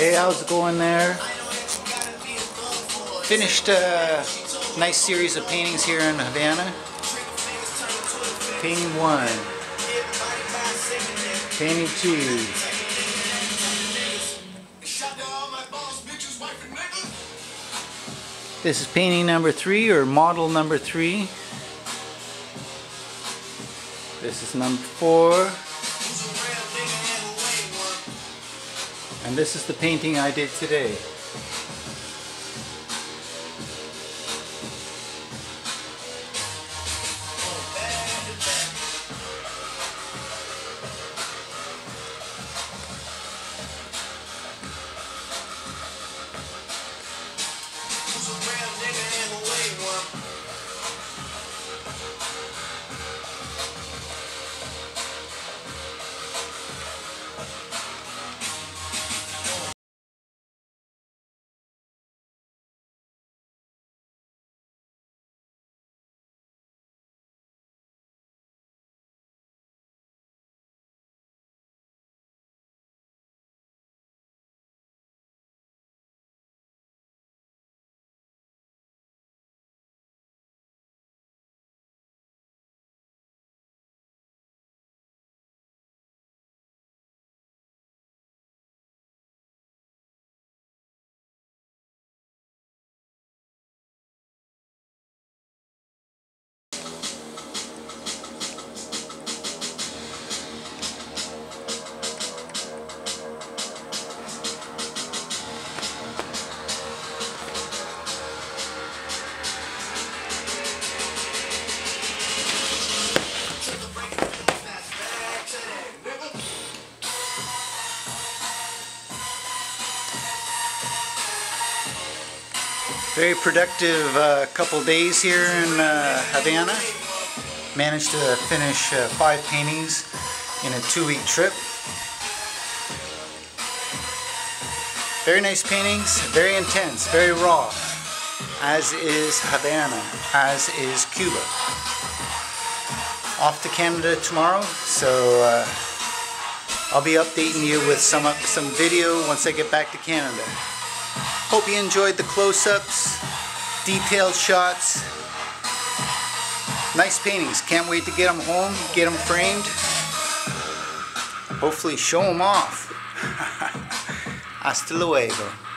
Hey, how's it going there? Finished a nice series of paintings here in Havana. Painting one. Painting two. This is painting number three or model number three. This is number four. And this is the painting I did today. Very productive uh, couple days here in uh, Havana. Managed to finish uh, five paintings in a two-week trip. Very nice paintings, very intense, very raw. As is Havana, as is Cuba. Off to Canada tomorrow, so uh, I'll be updating you with some some video once I get back to Canada. Hope you enjoyed the close-ups, detailed shots. Nice paintings. Can't wait to get them home, get them framed. Hopefully show them off. Hasta luego.